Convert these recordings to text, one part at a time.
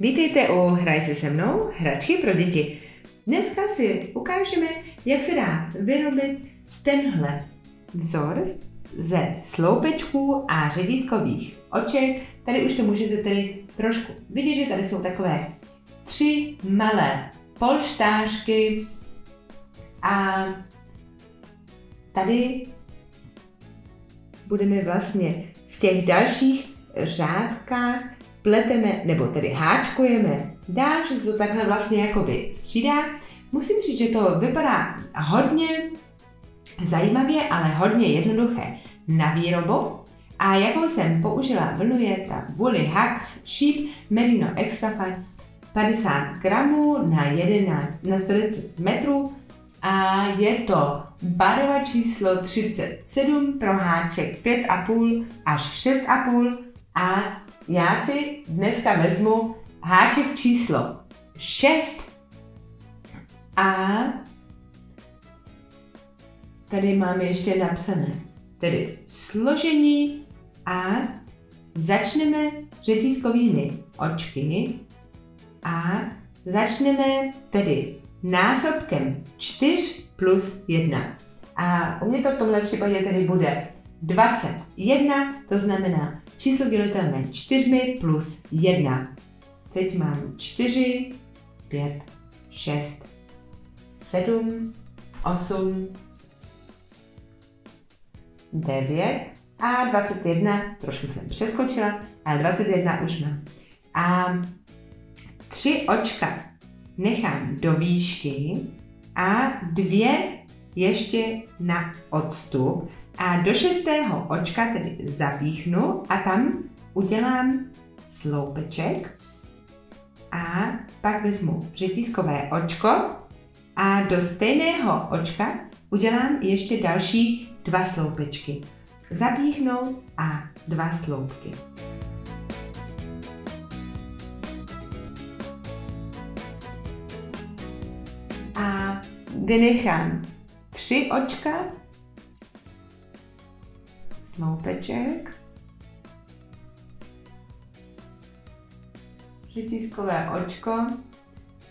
Vítejte u Hraj si se mnou, hračky pro děti. Dneska si ukážeme, jak se dá vyrobit tenhle vzor ze sloupečků a řidískových oček. Tady už to můžete tady trošku vidět, že tady jsou takové tři malé polštářky a tady budeme vlastně v těch dalších řádkách pleteme, nebo tedy háčkujeme dál, že se to takhle vlastně jakoby střídá. Musím říct, že to vypadá hodně zajímavě, ale hodně jednoduché na výrobu. A jakou jsem použila vlnu je ta Woolly Hacks Sheep Merino Extra Fine 50 gramů na 11, na 130 metrů a je to barva číslo 37 pro háček 5,5 až 6,5 a já si dneska vezmu háček číslo 6 a tady máme ještě napsané tedy složení a začneme řetízkovými očky a začneme tedy násobkem 4 plus 1. A u mě to v tomhle případě tedy bude 21, to znamená číslo dělitelné 4 plus 1. Teď mám 4, 5, 6, 7, 8, 9 a 21, trošku jsem přeskočila, ale 21 už mám. A tři očka nechám do výšky a dvě ještě na odstup a do šestého očka tedy zapíchnu a tam udělám sloupeček a pak vezmu řetízkové očko a do stejného očka udělám ještě další dva sloupečky. Zapíchnout a dva sloupky. A vynechám tři očka sloupeček, řetízkové očko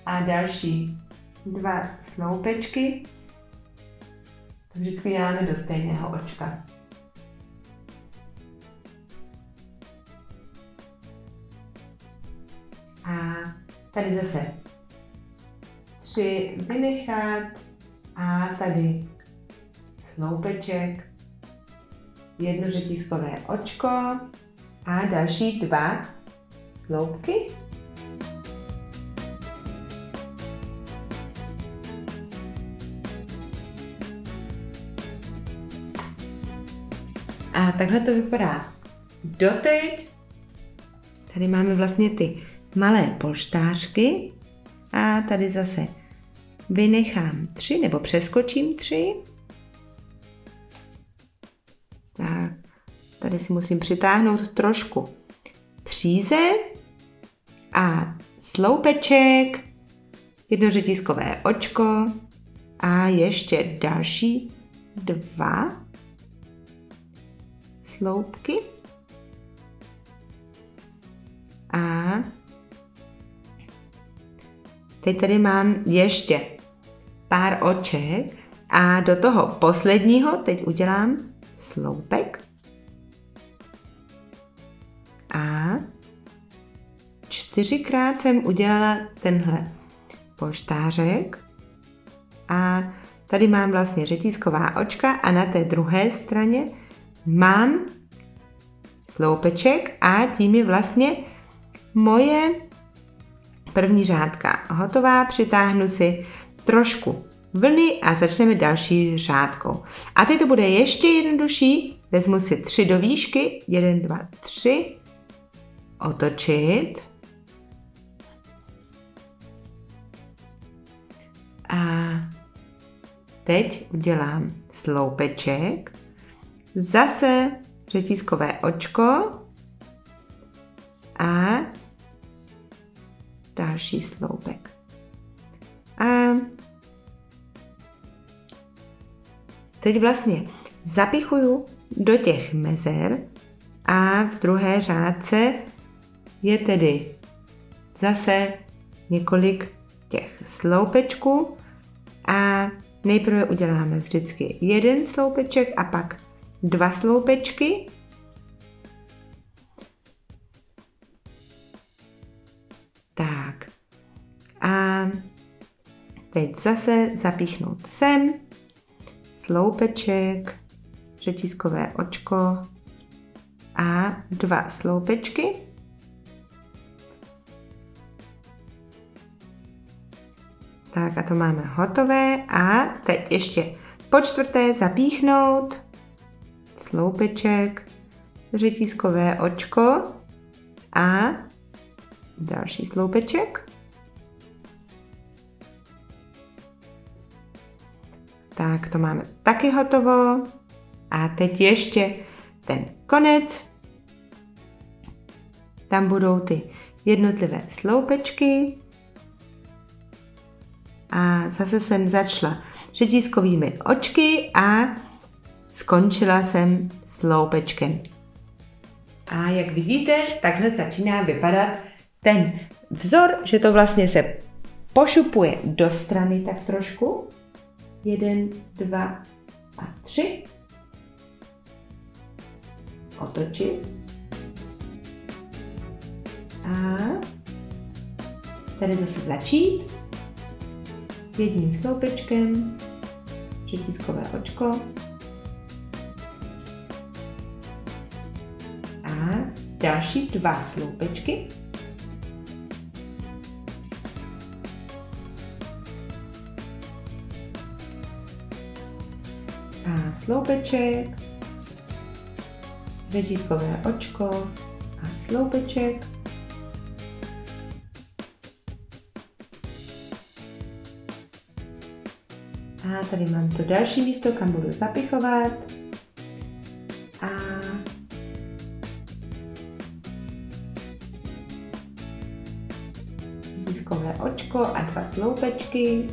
a další dva sloupečky. To vždycky děláme do stejného očka. A tady zase tři vynechat a tady sloupeček jedno řetízkové očko a další dva sloupky. A takhle to vypadá doteď. Tady máme vlastně ty malé polštářky a tady zase vynechám tři nebo přeskočím tři tak, tady si musím přitáhnout trošku příze a sloupeček, jedno očko a ještě další dva sloupky. A teď tady mám ještě pár oček a do toho posledního teď udělám sloupek a čtyřikrát jsem udělala tenhle polštářek a tady mám vlastně řetízková očka a na té druhé straně mám sloupeček a tím je vlastně moje první řádka hotová. Přitáhnu si trošku vlny a začneme další řádkou. A teď to bude ještě jednodušší. Vezmu si tři do výšky, jeden, dva, tři, otočit. A teď udělám sloupeček, zase řetízkové očko a další sloupek. Teď vlastně zapichuju do těch mezer a v druhé řádce je tedy zase několik těch sloupečků a nejprve uděláme vždycky jeden sloupeček a pak dva sloupečky. Tak. A teď zase zapíchnout sem, sloupeček, řetízkové očko a dva sloupečky. Tak a to máme hotové a teď ještě po čtvrté zapíchnout sloupeček, řetízkové očko a další sloupeček. Tak to máme taky hotovo. A teď ještě ten konec. Tam budou ty jednotlivé sloupečky. A zase jsem začala řetízkovými očky a skončila jsem sloupečkem. A jak vidíte, takhle začíná vypadat ten vzor, že to vlastně se pošupuje do strany tak trošku. Jeden, dva a tři. Otočit. A tady zase začít jedním sloupečkem, řetízkové očko a další dva sloupečky. A sloupeček, řetízkové očko a sloupeček. A tady mám to další místo, kam budu zapichovat. A ziskové očko a dva sloupečky.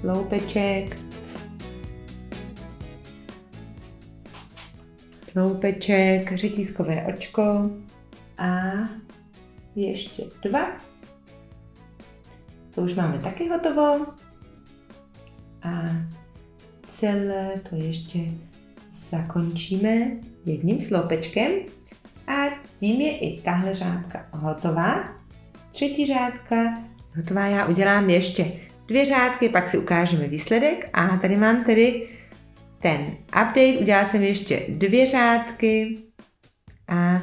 Sloupeček. Sloupeček, řetízkové očko a ještě dva. To už máme taky hotovo. A celé to ještě zakončíme jedním sloupečkem a tím je i tahle řádka hotová. Třetí řádka hotová, já udělám ještě dvě řádky, pak si ukážeme výsledek a tady mám tedy ten update, udělala jsem ještě dvě řádky a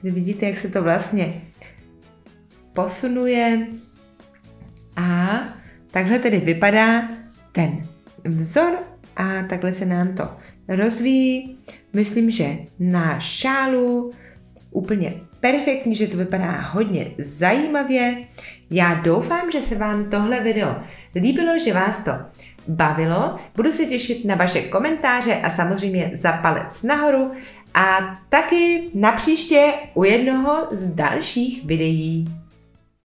Tady vidíte, jak se to vlastně posunuje. A takhle tedy vypadá ten vzor a takhle se nám to rozvíjí. Myslím, že na šálu úplně perfektní, že to vypadá hodně zajímavě. Já doufám, že se vám tohle video líbilo, že vás to bavilo. Budu se těšit na vaše komentáře a samozřejmě za palec nahoru a taky na příště u jednoho z dalších videí.